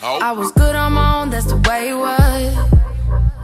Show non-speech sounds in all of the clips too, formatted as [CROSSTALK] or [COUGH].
I was good on my own, that's the way it was.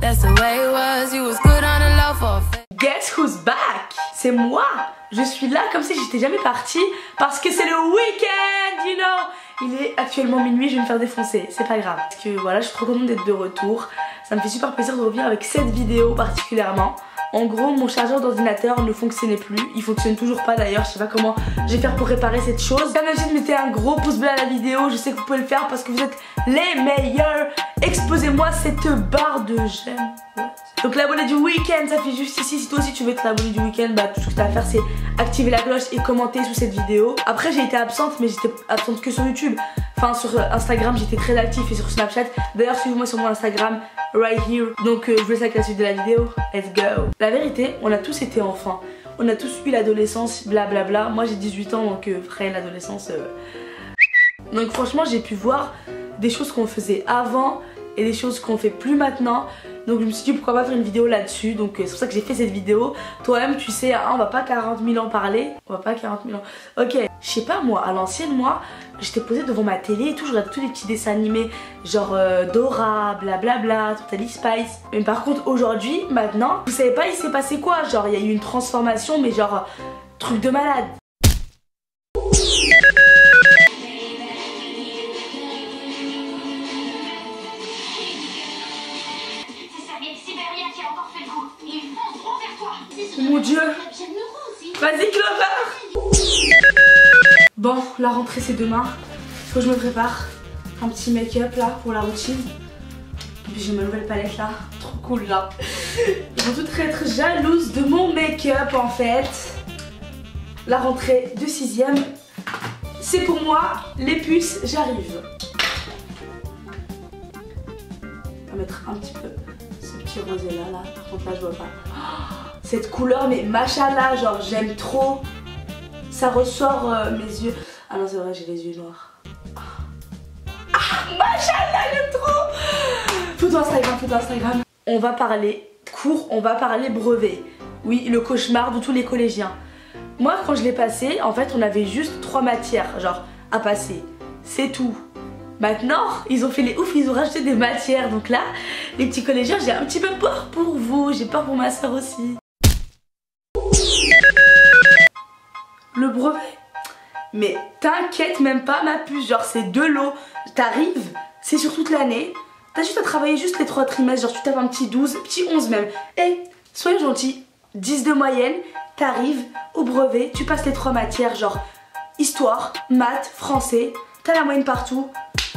That's the way it was. You was good on the low for a Guess who's back? C'est moi Je suis là comme si j'étais jamais partie parce que c'est le week-end, you know Il est actuellement minuit, je vais me faire défoncer, c'est pas grave. Parce que voilà, je suis trop contente d'être de retour. Ça me fait super plaisir de revenir avec cette vidéo particulièrement. En gros, mon chargeur d'ordinateur ne fonctionnait plus. Il fonctionne toujours pas d'ailleurs. Je sais pas comment je vais faire pour réparer cette chose. Comme mettez un gros pouce bleu à la vidéo. Je sais que vous pouvez le faire parce que vous êtes les meilleurs. Exposez-moi cette barre de j'aime. Donc l'abonné du week-end, ça fait juste ici. Si toi aussi tu veux être l'abonné du week-end, bah tout ce que tu as à faire c'est activer la cloche et commenter sous cette vidéo. Après j'ai été absente, mais j'étais absente que sur YouTube. Enfin sur Instagram j'étais très actif et sur Snapchat. D'ailleurs suivez-moi sur mon Instagram, right here. Donc euh, je vous laisse avec la suite de la vidéo. Let's go. La vérité, on a tous été enfants. On a tous eu l'adolescence, blablabla. Moi j'ai 18 ans donc euh, vrai l'adolescence. Euh... Donc franchement j'ai pu voir des choses qu'on faisait avant et des choses qu'on fait plus maintenant. Donc je me suis dit pourquoi pas faire une vidéo là-dessus. Donc euh, c'est pour ça que j'ai fait cette vidéo. Toi-même tu sais, hein, on va pas 40 000 ans parler. On va pas 40 000 ans. Ok, je sais pas moi, à l'ancienne moi, j'étais posée devant ma télé et tout, je regardais tous les petits dessins animés. Genre euh, Dora, blablabla, Totally Spice. Mais par contre aujourd'hui, maintenant, vous savez pas il s'est passé quoi? Genre il y a eu une transformation mais genre truc de malade. Mon dieu Vas-y Clover Bon, la rentrée c'est demain. Faut que je me prépare. Un petit make-up là pour la routine. Et puis j'ai ma nouvelle palette là. Trop cool là. Ils vont toutes être jalouses de mon make-up en fait. La rentrée de 6ème. C'est pour moi, les puces, j'arrive. On va mettre un petit peu ce petit rosé là, là. Par contre là je vois pas. Oh cette couleur, mais machallah, genre j'aime trop. Ça ressort euh, mes yeux. Ah non, c'est vrai, j'ai les yeux noirs. Ah, machallah, j'aime trop. Photo Instagram, photo Instagram. On va parler cours, on va parler brevet. Oui, le cauchemar de tous les collégiens. Moi, quand je l'ai passé, en fait, on avait juste trois matières, genre, à passer. C'est tout. Maintenant, ils ont fait les ouf, ils ont rajouté des matières. Donc là, les petits collégiens, j'ai un petit peu peur pour vous. J'ai peur pour ma soeur aussi. Le brevet. Mais t'inquiète même pas ma puce, genre c'est de l'eau, t'arrives, c'est sur toute l'année, t'as juste à travailler juste les trois trimestres, genre tu tapes un petit 12, petit 11 même. Et soyez gentil, 10 de moyenne, t'arrives au brevet, tu passes les trois matières, genre histoire, maths, français, t'as la moyenne partout.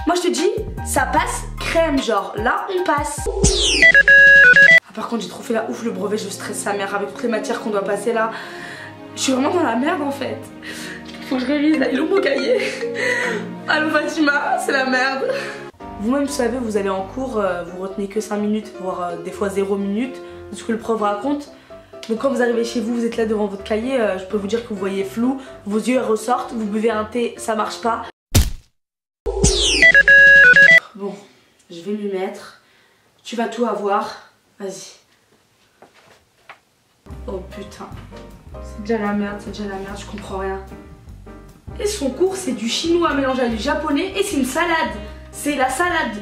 Moi je te dis, ça passe crème, genre là on passe. Ah, par contre j'ai trop fait la ouf le brevet, je stresse sa mère avec toutes les matières qu'on doit passer là. Je suis vraiment dans la merde en fait. Faut que je révise il est mon cahier [LAUGHS] Allô Fatima, c'est la merde. Vous-même, vous savez, vous allez en cours, euh, vous retenez que 5 minutes, voire euh, des fois 0 minutes de ce que le prof raconte. Donc quand vous arrivez chez vous, vous êtes là devant votre cahier, euh, je peux vous dire que vous voyez flou, vos yeux ressortent, vous buvez un thé, ça marche pas. Bon, je vais lui mettre. Tu vas tout avoir. Vas-y. Oh putain. C'est déjà la merde, c'est déjà la merde, je comprends rien. Et son cours, c'est du chinois mélangé à du japonais et c'est une salade. C'est la salade.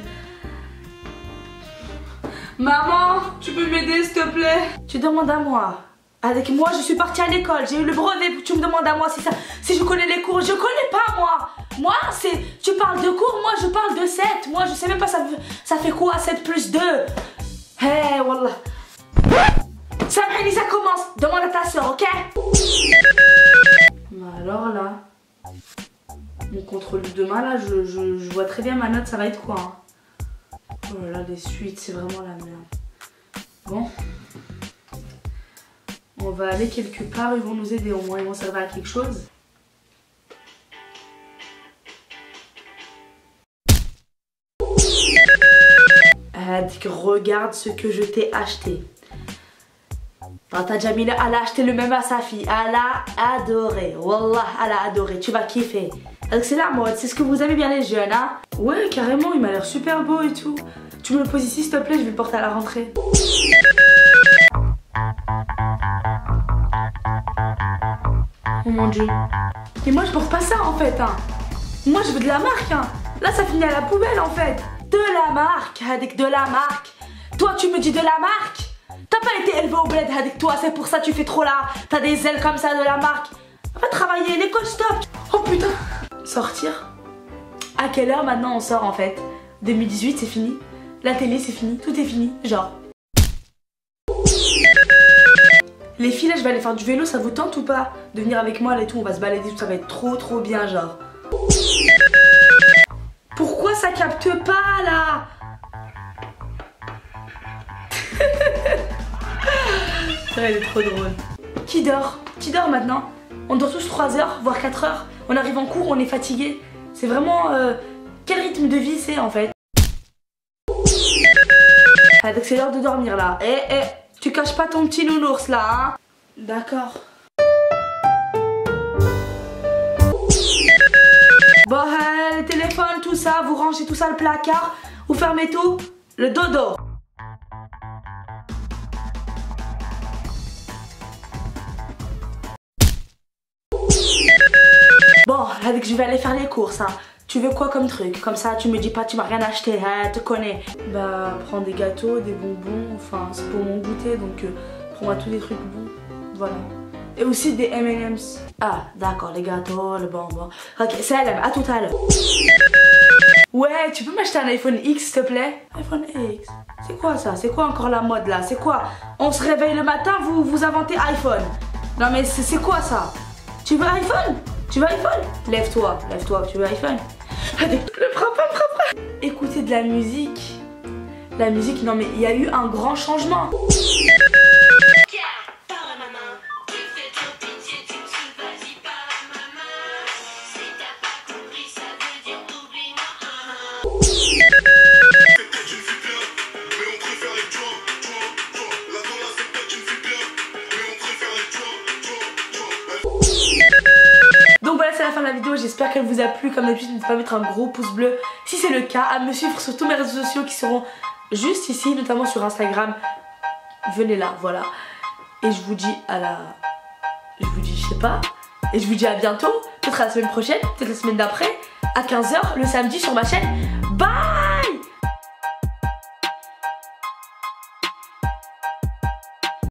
Maman, tu peux m'aider s'il te plaît? Tu demandes à moi. Avec moi, je suis partie à l'école, j'ai eu le brevet, tu me demandes à moi si ça, si je connais les cours. Je connais pas moi. Moi, c'est, tu parles de cours, moi je parle de 7. Moi, je sais même pas ça, ça fait quoi 7 plus 2 Hé, hey, wallah. Sabrina, ça commence. Demande à ta soeur, ok? Bah alors là, mon contrôle de demain là, je, vois très bien ma note, ça va être quoi hein? Oh là là, les suites, c'est vraiment la merde. Bon. On va aller quelque part, ils vont nous aider au moins, ils vont servir à quelque chose. regarde ce que je t'ai acheté. Tata Jamila, elle a acheté le même à sa fille. Elle a adoré. Wallah, elle a adoré. Tu vas kiffer. C'est la mode. C'est ce que vous aimez bien les jeunes, hein Ouais, carrément. Il m'a l'air super beau et tout. Tu me le poses ici, s'il te plaît. Je vais le porter à la rentrée. Oh mon dieu. Et moi, je porte pas ça en fait. Hein. Moi, je veux de la marque. Hein. Là, ça finit à la poubelle en fait. De la marque, avec de la marque. Toi, tu me dis de la marque T'as pas été élevé au bled avec toi, c'est pour ça que tu fais trop là. T'as des ailes comme ça de la marque. Va travailler, l'école stop. Oh putain. Sortir À quelle heure maintenant on sort en fait? 2018 c'est fini. La télé c'est fini, tout est fini, genre. Les filles là je vais aller faire du vélo, ça vous tente ou pas De venir avec moi là et tout, on va se balader, tout ça va être trop trop bien genre. Pourquoi ça capte pas là? Elle est trop drôle. Qui dort Qui dort maintenant On dort tous 3 heures, voire 4 heures. On arrive en cours, on est fatigué. C'est vraiment... Euh, quel rythme de vie c'est en fait ah, donc c'est l'heure de dormir là. Eh, eh, tu caches pas ton petit nounours là, hein D'accord. Bon, euh, le téléphone, tout ça, vous rangez tout ça le placard, vous fermez tout, le dodo. Bon, avec je vais aller faire les courses. Hein. Tu veux quoi comme truc? Comme ça, tu me dis pas, tu m'as rien acheté, hein, te connais. Bah, prends des gâteaux, des bonbons, enfin, c'est pour mon goûter, donc euh, prends-moi tous des trucs bons. Voilà. Et aussi des M&M's. Ah, d'accord, les gâteaux, le bonbon. Ok, salam, à tout à l'heure. Ouais, tu peux m'acheter un iPhone X, s'il te plaît? iPhone X C'est quoi ça? C'est quoi encore la mode là? C'est quoi? On se réveille le matin, vous, vous inventez iPhone. Non mais c'est quoi ça? Tu veux iPhone? Tu veux iPhone? Lève-toi, lève-toi, tu veux iPhone? Le prends pas, prends pas Écoutez de la musique. La musique, non mais il y a eu un grand changement. La vidéo, j'espère qu'elle vous a plu. Comme d'habitude, n'hésitez pas à mettre un gros pouce bleu si c'est le cas, à me suivre sur tous mes réseaux sociaux qui seront juste ici, notamment sur Instagram. Venez là, voilà. Et je vous dis à la... Je vous dis, je sais pas. Et je vous dis à bientôt, peut-être la semaine prochaine, peut-être la semaine d'après, à 15h, le samedi sur ma chaîne. Bye